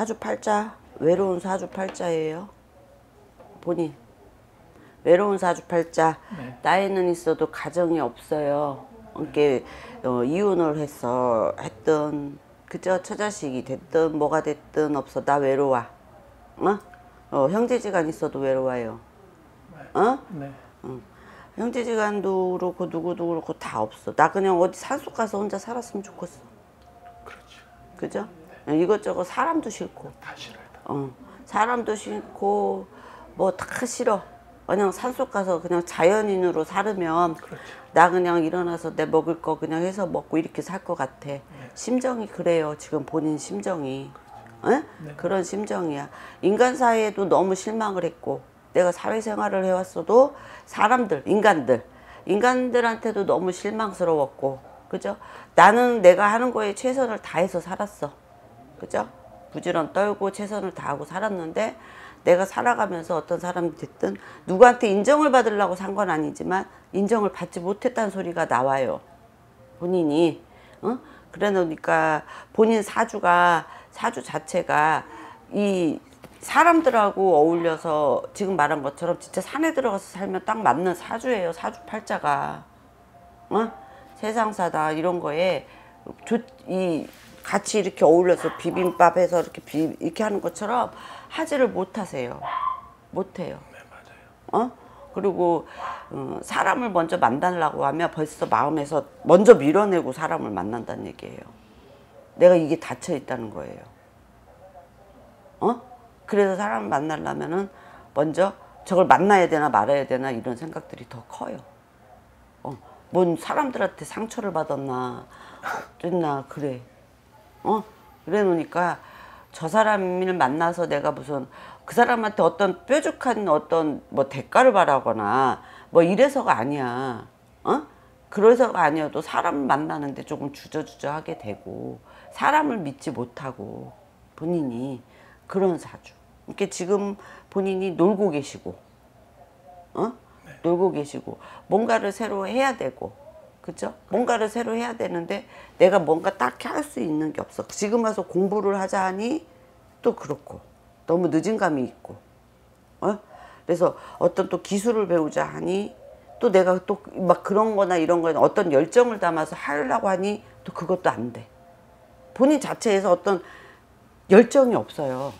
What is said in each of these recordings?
사주팔자 외로운 사주팔자예요. 본인 외로운 사주팔자 네. 나이는 있어도 가정이 없어요. 이렇게 어, 이혼을 해서 했던 그저 처자식이 됐든 뭐가 됐든 없어 나 외로워. 어? 어 형제지간 있어도 외로워요. 어? 네. 형제지간도 그렇고 누구도 그렇고 다 없어. 나 그냥 어디 산속 가서 혼자 살았으면 좋겠어. 그렇죠. 그죠? 이것저것 사람도 싫고, 다 싫어요. 다. 어, 사람도 싫고, 뭐 다 싫어. 그냥 산속 가서 그냥 자연인으로 살으면 그렇죠. 나 그냥 일어나서 내 먹을 거 그냥 해서 먹고 이렇게 살 것 같아. 심정이 그래요. 지금 본인 심정이. 에? 그런 심정이야. 인간 사회에도 너무 실망을 했고, 내가 사회생활을 해왔어도 사람들, 인간들, 인간들한테도 너무 실망스러웠고, 그죠? 나는 내가 하는 거에 최선을 다해서 살았어. 그죠? 부지런 떨고 최선을 다하고 살았는데, 내가 살아가면서 어떤 사람이 됐든 누구한테 인정을 받으려고 산 건 아니지만 인정을 받지 못했다는 소리가 나와요. 본인이 어? 그래 놓으니까 본인 사주가 사주 자체가 이 사람들하고 어울려서 지금 말한 것처럼 진짜 산에 들어가서 살면 딱 맞는 사주예요. 사주 팔자가 어? 세상사다 이런 거에 좋- 이 같이 이렇게 어울려서 비빔밥 해서 이렇게 비, 이렇게 하는 것처럼 하지를 못하세요. 못해요. 네, 맞아요. 어? 그리고 어, 사람을 먼저 만나려고 하면 벌써 마음에서 먼저 밀어내고 사람을 만난다는 얘기예요. 내가 이게 닫혀 있다는 거예요. 어? 그래서 사람을 만나려면은 먼저 저걸 만나야 되나 말아야 되나 이런 생각들이 더 커요. 어, 뭔 사람들한테 상처를 받았나, 됐나 그래. 어? 그래 놓으니까 저 사람을 만나서 내가 무슨 그 사람한테 어떤 뾰족한 어떤 뭐 대가를 바라거나 뭐 이래서가 아니야. 어? 그래서가 아니어도 사람을 만나는데 조금 주저주저 하게 되고 사람을 믿지 못하고 본인이 그런 사주. 이렇게 지금 본인이 놀고 계시고 어? 놀고 계시고 뭔가를 새로 해야 되고 그죠? 뭔가를 새로 해야 되는데 내가 뭔가 딱히 할 수 있는 게 없어. 지금 와서 공부를 하자 하니 또 그렇고 너무 늦은 감이 있고 어? 그래서 어떤 또 기술을 배우자 하니 또 내가 또 막 그런 거나 이런 거나 어떤 열정을 담아서 하려고 하니 또 그것도 안 돼. 본인 자체에서 어떤 열정이 없어요.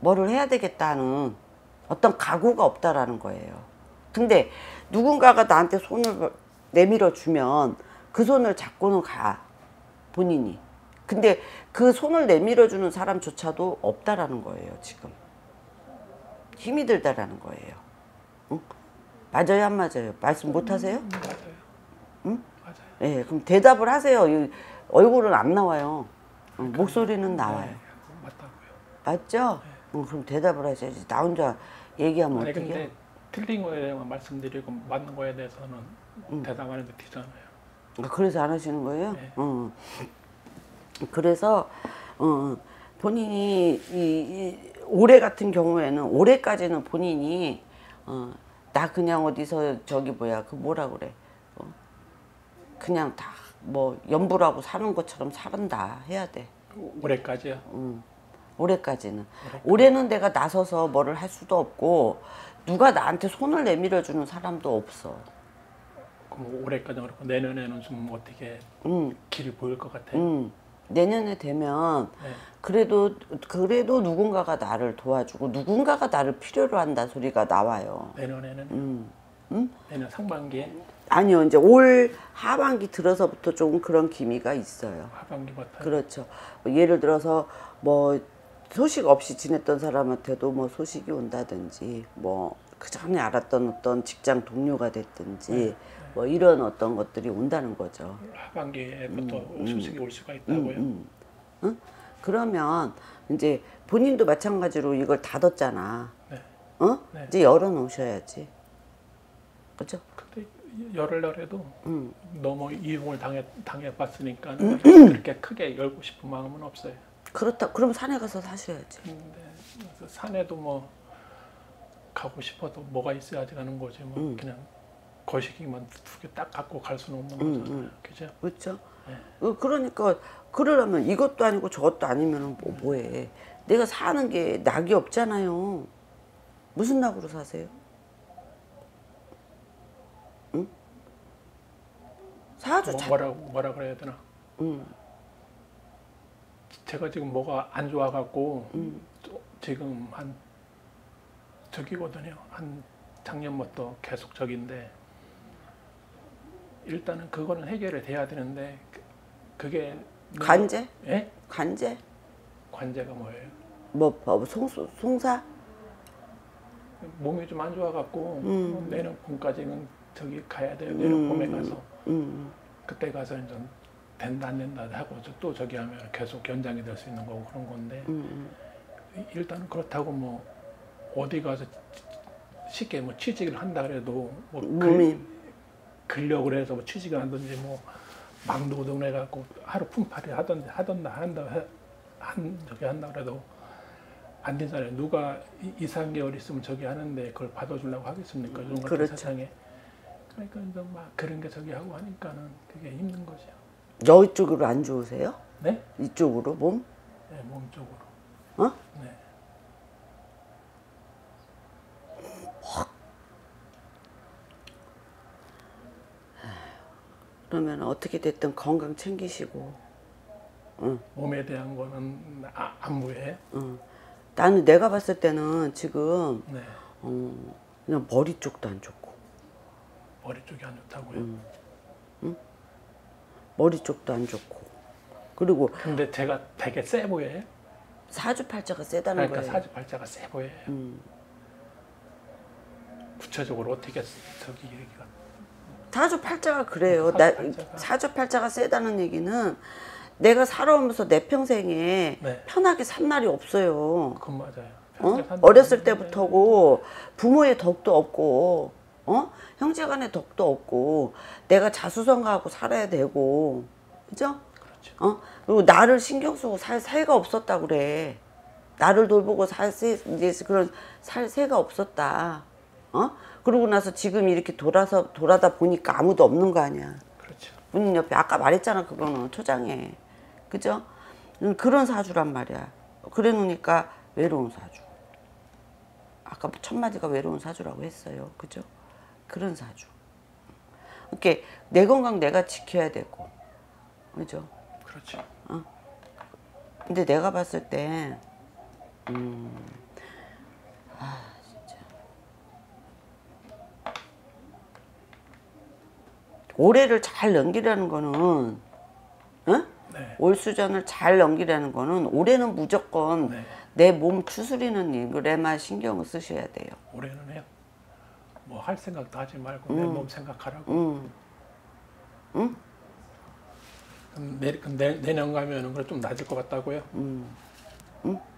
뭐를 해야 되겠다는 어떤 각오가 없다라는 거예요. 근데 누군가가 나한테 손을 내밀어 주면 그 손을 잡고는 가 본인이. 근데 그 손을 내밀어 주는 사람조차도 없다라는 거예요 지금. 힘이 들다라는 거예요. 응? 맞아요 안 맞아요? 말씀 못 하세요? 음, 맞아요. 응? 맞아요. 예, 그럼 대답을 하세요. 이 얼굴은 안 나와요. 응, 목소리는 나와요. 네, 맞다고요. 맞죠? 응, 그럼 대답을 하셔야지. 나 혼자 얘기하면 어떻게? 틀린 거에 대해서 말씀드리고 맞는 거에 대해서는 대답하는 게 뒤잖아요. 아, 그래서 안 하시는 거예요? 네. 어. 그래서 어, 본인이 이, 이 올해 같은 경우에는 올해까지는 본인이 어, 나 그냥 어디서 저기 뭐야 그 뭐라 그래 어, 그냥 다 뭐 연부라고 사는 것처럼 살은다 해야 돼. 올해까지요. 음, 올해까지는. 올해는 내가 나서서 뭐를 할 수도 없고 누가 나한테 손을 내밀어 주는 사람도 없어. 그럼 올해까지 그렇고 내년에는 좀 어떻게 음, 길이 보일 것 같아요. 음. 내년에 되면 네. 그래도 그래도 누군가가 나를 도와주고 누군가가 나를 필요로 한다 소리가 나와요. 내년에는 음. 음? 내년 상반기에 아니요, 이제 올 하반기 들어서부터 조금 그런 기미가 있어요. 하반기부터 그렇죠. 뭐 예를 들어서 뭐 소식 없이 지냈던 사람한테도 뭐 소식이 온다든지 뭐 그 전에 알았던 어떤 직장 동료가 됐든지 뭐 이런 어떤 것들이 온다는 거죠. 하반기에부터 음, 소식이 올 수가 있다고요. 응? 그러면 이제 본인도 마찬가지로 이걸 닫았잖아. 네. 어? 네. 이제 열어 놓으셔야지. 그죠? 근데 열흘날에도 음. 너무 이용을 당해 당해 봤으니까 그렇게 크게 열고 싶은 마음은 없어요. 그렇다. 그럼 산에 가서 사셔야지. 근데 그래서 산에도 뭐 가고 싶어도 뭐가 있어야지 가는 거지 뭐 음. 그냥 거시기만 두 개 딱 갖고 갈 수는 없는 거잖아요. 그죠? 그렇죠? 어, 그러니까 그러려면 이것도 아니고 저것도 아니면 뭐 뭐해. 내가 사는 게 낙이 없잖아요. 무슨 낙으로 사세요? 응? 사주 뭐, 자, 뭐라고 뭐라 그래야 되나? 응. 제가 지금 뭐가 안 좋아갖고 음. 또 지금 한 저기거든요. 한 작년부터 계속 저기인데 일단은 그거는 해결이 돼야 되는데 그- 그게 관제? 예? 관제? 관제가 뭐예요? 뭐, 뭐 송, 송사? 몸이 좀 안 좋아갖고 음. 내년 봄까지는 저기 가야 돼요. 내년 봄에 가서 음, 그때 가서 이제 된다 안 된다 하고 저- 또 저기 하면 계속 연장이 될 수 있는 거고 그런 건데 음, 일단은 그렇다고 뭐 어디 가서 쉽게 뭐 취직을 한다 그래도 뭐 음. 글, 몸이 근력을 해서 뭐 취직을 하든지 뭐 막노동 해 갖고 하루 품팔이 하든지 하던다 한다 해- 한 저기 한다 그래도 안 되잖아요. 누가 2, 3개월 있으면 저기 하는데 그걸 받아주려고 하겠습니까? 같은 그렇죠. 세상에. 그러니까 이제 막 그런 게 저기 하고 하니까는 그게 힘든 거죠. 저 쪽으로 안 좋으세요? 네? 이쪽으로 몸? 네, 몸 쪽으로. 어? 네. 그러면 어떻게 됐든 건강 챙기시고 몸에 대한 거는 아, 안 보여요. 응. 나는 내가 봤을 때는 지금 네. 어, 그냥 머리 쪽도 안 좋고 머리 쪽이 안 좋다고요. 음. 머리 쪽도 안 좋고 그리고 근데 제가 되게 세 보여요. 사주팔자가 세다는 그러니까 거예요. 사주팔자가 세 보여요. 음. 구체적으로 어떻게 저기 얘기가 사주팔자가 그래요. 나, 사주팔자가. 사주팔자가 세다는 얘기는 내가 살아오면서 내 평생에 네. 편하게 산 날이 없어요. 그건 맞아요. 어? 어렸을 때부터고 부모의 덕도 없고 어? 형제간의 덕도 없고 내가 자수성가하고 살아야 되고 그죠? 그렇죠. 어? 그리고 나를 신경 쓰고 살 새가 없었다 그래. 나를 돌보고 살 새, 그런 살 새가 없었다. 어? 그러고 나서 지금 이렇게 돌아서 돌아다 보니까 아무도 없는 거 아니야. 그렇죠. 부인 옆에 아까 말했잖아 그거는 초장에 그죠? 음, 그런 사주란 말이야. 그래 놓으니까 외로운 사주. 아까 첫 마디가 외로운 사주라고 했어요. 그죠? 그런 사주. 이렇게 내 건강 내가 지켜야 되고, 그죠? 그렇죠. 근데 내가 봤을 때, 음, 아, 진짜. 올해를 잘 넘기라는 거는, 응? 네. 올 수전을 잘 넘기라는 거는 올해는 무조건 네. 내몸 추스리는 일에만 신경을 쓰셔야 돼요. 올해는 해요. 뭐 할 생각도 하지 말고 내 몸 생각하라고. 음, 그럼 내, 그럼 내, 내년 가면은 그래 좀 낮을 것 같다고요. 응?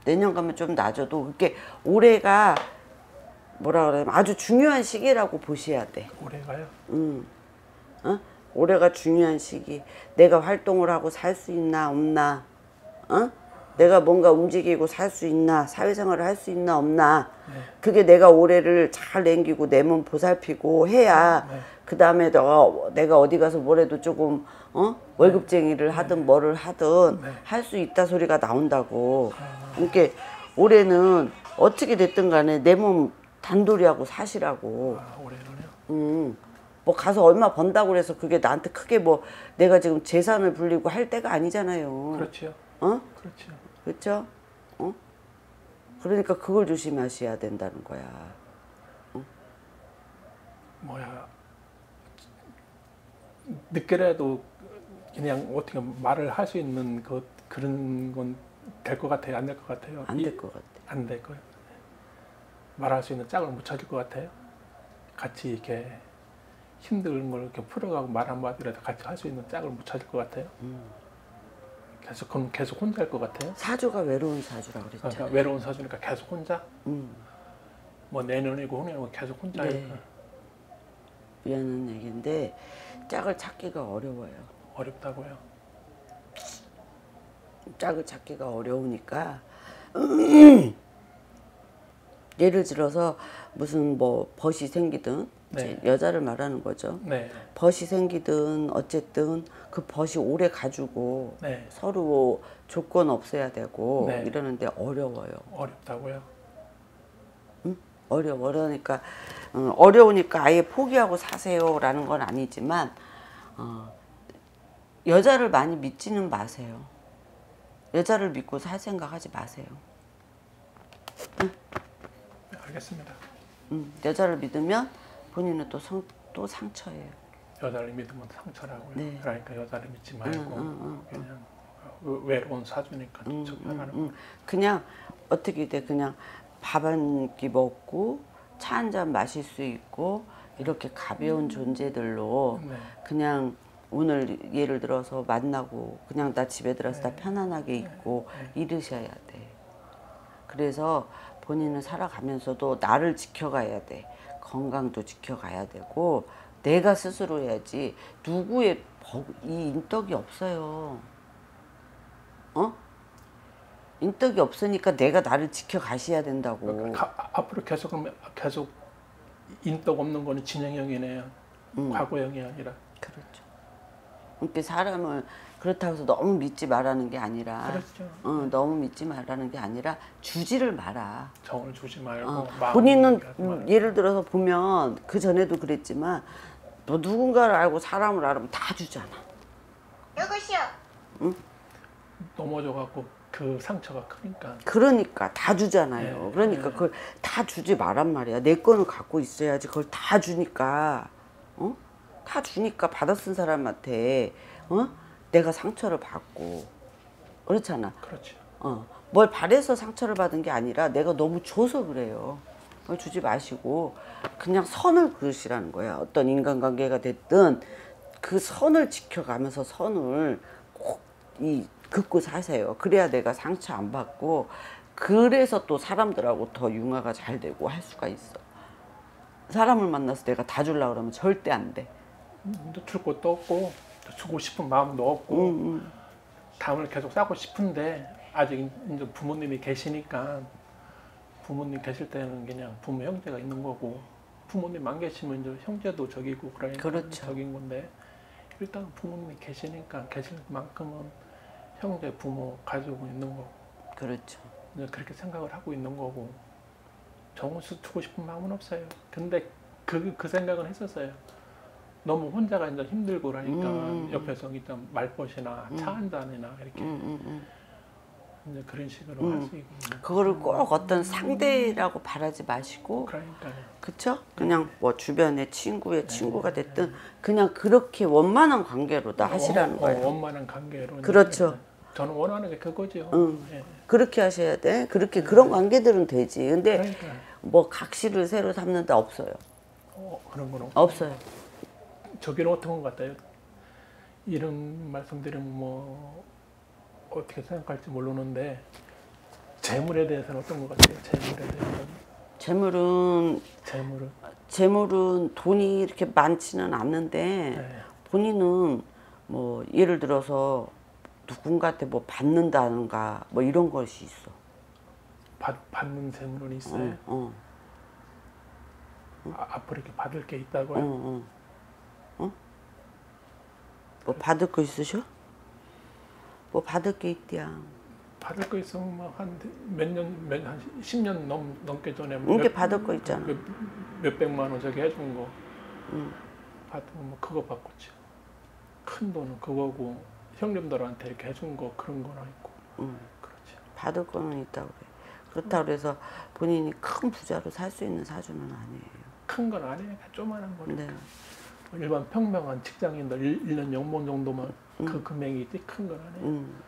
내년 가면 좀 낮아도 그게 올해가 뭐라 그러면 아주 중요한 시기라고 보셔야 돼. 올해가요. 음. 어? 올해가 중요한 시기. 내가 활동을 하고 살 수 있나 없나. 어? 내가 뭔가 움직이고 살 수 있나, 사회생활을 할 수 있나 없나. 그게 내가 올해를 잘 남기고 내 몸 보살피고 해야 네. 그 다음에 내가 내가 어디 가서 뭐래도 조금 어 월급쟁이를 하든 뭐를 하든 네. 할수 있다 소리가 나온다고. 그러니까 올해는 어떻게 됐든 간에 내 몸 단돌이하고 사시라고. 아, 올해는요. 음, 뭐 가서 얼마 번다고 그래서 그게 나한테 크게 뭐 내가 지금 재산을 불리고 할 때가 아니잖아요. 그렇죠. 어? 그렇죠. 그렇죠? 어? 그러니까 그걸 조심하셔야 된다는 거야. 뭐야 늦게라도 그냥 어떻게 말을 할 수 있는 그 그런 건 될 것 같아요. 안 될 것 같아요. 안 될 것 같아. 안될 거예요. 말할 수 있는 짝을 못 찾을 것 같아요. 같이 이렇게 힘든 걸 이렇게 풀어가고 말 한마디라도 같이 할 수 있는 짝을 못 찾을 것 같아요. 음. 계속 그럼 계속 혼자 할것 같아요. 사주가 외로운 사주라고 그러니까 그랬잖아. 외로운 사주니까 계속 혼자. 음, 뭐 내년이고 후년이고 계속 혼자. 네. 미안한 얘기인데 짝을 찾기가 어려워요. 어렵다고요. 짝을 찾기가 어려우니까 예를 들어서 무슨 뭐 벗이 생기든 네. 여자를 말하는 거죠. 네. 벗이 생기든 어쨌든 그 벗이 오래 가지고 네. 서로 조건 없애야 되고 네. 이러는데 어려워요. 어렵다고요. 어려워. 그러니까 어, 어려우니까 아예 포기하고 사세요라는 건 아니지만 어, 여자를 많이 믿지는 마세요. 여자를 믿고 살 생각하지 마세요. 네, 알겠습니다. 음, 여자를 믿으면 본인은 또, 성, 또 상처예요. 여자를 믿으면 상처라고요. 네. 그러니까 여자를 믿지 말고 응, 응, 그냥 어, 외로운 사주니까 음, 그냥 어떻게 돼 그냥 밥 한 끼 먹고 차 한 잔 마실 수 있고 이렇게 가벼운 존재들로 네. 그냥 오늘 예를 들어서 만나고 그냥 나 집에 들어서 네. 다 편안하게 있고 이러셔야 돼. 그래서 본인은 살아가면서도 나를 지켜가야 돼. 건강도 지켜가야 되고 내가 스스로 해야지 누구의 버- 이 인덕이 없어요. 어? 인덕이 없으니까 내가 나를 지켜가셔야 된다고. 가- 아, 앞으로 계속 계속 인덕 없는 거는 진행형이네요. 음. 과거형이 아니라. 그렇죠. 그러니까 사람을 그렇다고 해서 너무 믿지 말라는 게 아니라 그렇죠. 어, 너무 믿지 말라는 게 아니라 주지를 마라. 정을 주지 말고 어, 본인은. 음, 예를 들어서 보면 그 전에도 그랬지만 뭐 누군가를 알고 사람을 알면 다 주잖아. 여보시오. 넘어져 갖고 그 상처가 크니까 그러니까 다 주잖아요. 네, 그러니까 네. 그걸 다 주지 말란 말이야. 내 거는 갖고 있어야지. 그걸 다 주니까, 어? 다 주니까 받아 쓴 사람한테, 어? 내가 상처를 받고, 그렇잖아. 그렇죠. 어. 뭘 바래서 상처를 받은 게 아니라 내가 너무 줘서 그래요. 주지 마시고 그냥 선을 그으시라는 거야. 어떤 인간관계가 됐든 그 선을 지켜가면서 선을 꼭 이 긋고 사세요. 그래야 내가 상처 안 받고 그래서 또 사람들하고 더 융화가 잘 되고 할 수가 있어. 사람을 만나서 내가 다 주려고 그러면 절대 안 돼. 근데 줄 것도 없고 또 주고 싶은 마음도 없고 음, 담을 계속 싸고 싶은데 아직 이제 부모님이 계시니까 부모님 계실 때는 그냥 부모 형제가 있는 거고 부모님 안 계시면 이제 형제도 적이고 그러니까 그렇죠. 적인 건데 일단 부모님이 계시니까 계실 만큼은 형제 부모 가지고 있는 거고 그렇죠. 이제 그렇게 생각을 하고 있는 거고 정수 주고 싶은 마음은 없어요. 근데 그, 그 생각은 했었어요. 너무 혼자가 이제 힘들고 그러니까 음. 옆에서 일단 말벗이나 차 한 잔이나 이렇게 음, 음, 음. 이제 그런 식으로 음. 할수 있고 그거를 꼭 어떤 상대라고 바라지 마시고 그러니까 그쵸? 그냥 뭐 주변의 친구의 친구가 됐든 그냥 그렇게 원만한 관계로 다 하시라는 어, 어, 거예요. 원만한 관계로 그렇죠. 저는 원하는 게 그거죠. 응. 예. 그렇게 하셔야 돼. 그렇게 그런 관계들은 되지. 근데 그러니까 뭐 각시를 새로 삼는다 없어요. 어, 그런 거는 없어요. 저기는 어떤 것 같아요? 이런 말씀드리면 뭐 어떻게 생각할지 모르는데 재물에 대해서는 어떤 것 같아요? 재물에 대해서는 재물은 재물은 재물은 돈이 이렇게 많지는 않는데 네. 본인은 뭐 예를 들어서 누군가한테 뭐 받는다는가 뭐 이런 것이 있어. 받, 받는 재물은 있어요. 어, 어, 아, 앞으로 이렇게 받을 게 어, 있다고요. 어. 어? 뭐 받을 거 있으셔? 뭐 받을 게 있디야. 받을 거 있으면 뭐 한몇 년, 몇, 한 10년 넘, 넘게 전에 이게 받을 거 있잖아. 몇, 몇 백만 원 저기 해준 거 응. 받으면 뭐 그거 받고지. 큰 돈은 그거고 형님들한테 이렇게 해준 거 그런 거나 있고 응. 그렇지. 받을 거는 있다고 그래. 그렇다고 그래서 본인이 큰 부자로 살 수 있는 사주는 아니에요. 큰 건 아니에요. 조만한 거는. 네. 일반 평명한 직장인들 일 1년 연봉 정도면 음. 그 금액이 큰건 아니에요. 음,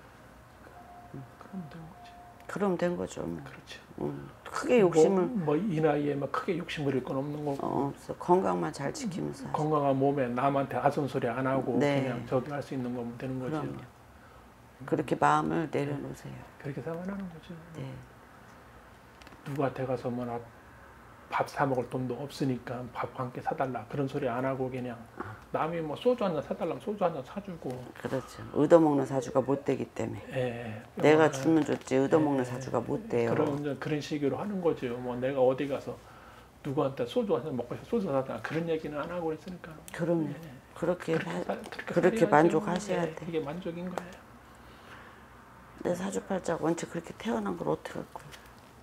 그럼 된 거지. 그럼 된 거죠. 뭐. 그렇죠. 음, 크게 욕심을 뭐 이 나이에 막 크게 욕심 부릴 건 없는 거고 어, 없어. 건강만 잘 지키면서. 건강한 몸에 남한테 아선 소리 안 하고 네. 그냥 저기 할수 있는 거면 되는 거지. 그럼요. 그렇게 마음을 내려놓으세요. 그렇게 생각하는 거지. 네. 누구한테 가서 뭐나 밥 사 먹을 돈도 없으니까 밥 한 끼 사달라 그런 소리 안 하고 그냥 남이 뭐 소주 한 잔 사달라면 소주 한 잔 사주고 그렇죠. 얻어먹는 사주가 못 되기 때문에. 예. 내가 좀 주면 좋지 얻어먹는 사주가 못 돼요. 그런 그런 식으로 하는 거죠. 뭐 내가 어디 가서 누구한테 소주 한 잔 먹고 해서 소주 사다 그런 얘기는 안 하고 그랬으니까 그럼요. 그렇게 그렇게, 하- 사- 그렇게 살아야죠. 만족하셔야 예, 돼. 그게 만족인 거예요. 내 사주팔자가 언제 그렇게 태어난 걸 어떻게 할 거야?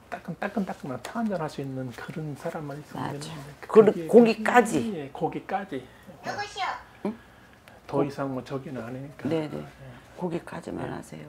따끈 따끈 따끈한 타 한잔 할 수 있는 그런 사람만 있으면 맞아. 되는데 그- 그게- 고기까지. 예, 고기까지 누구시오? 더 이상 뭐 저기는 아니니까 네네. 고기까지만 하세요.